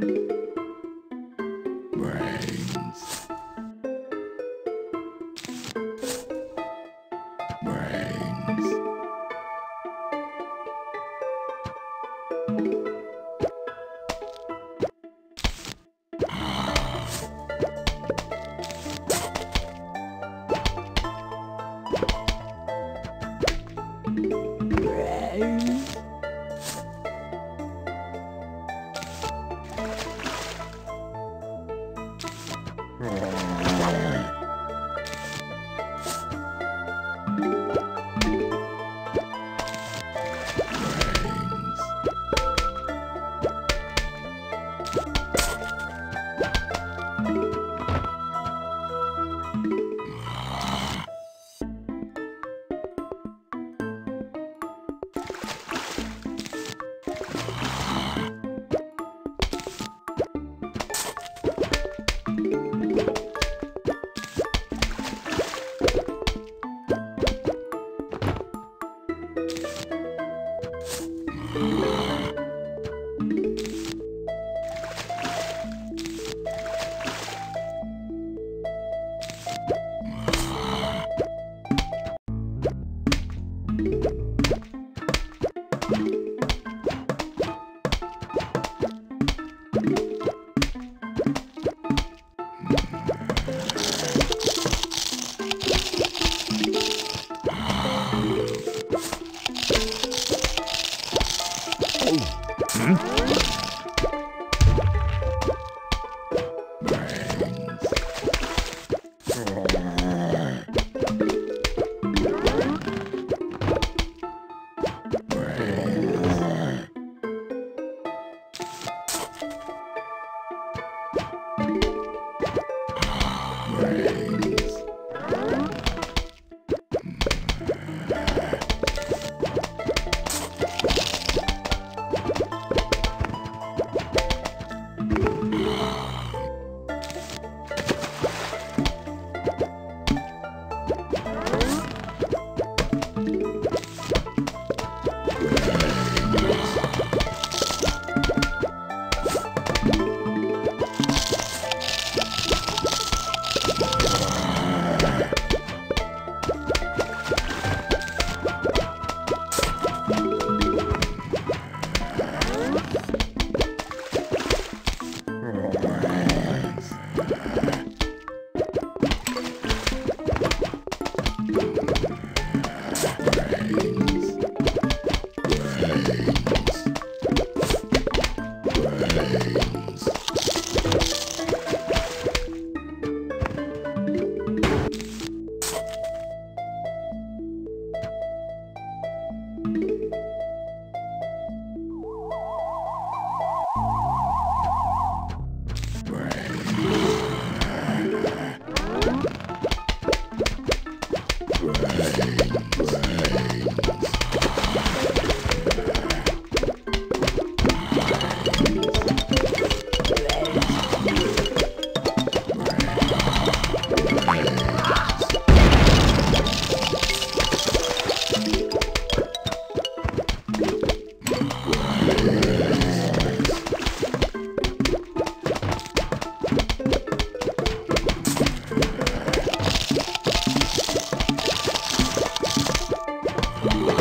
Brains. Bye.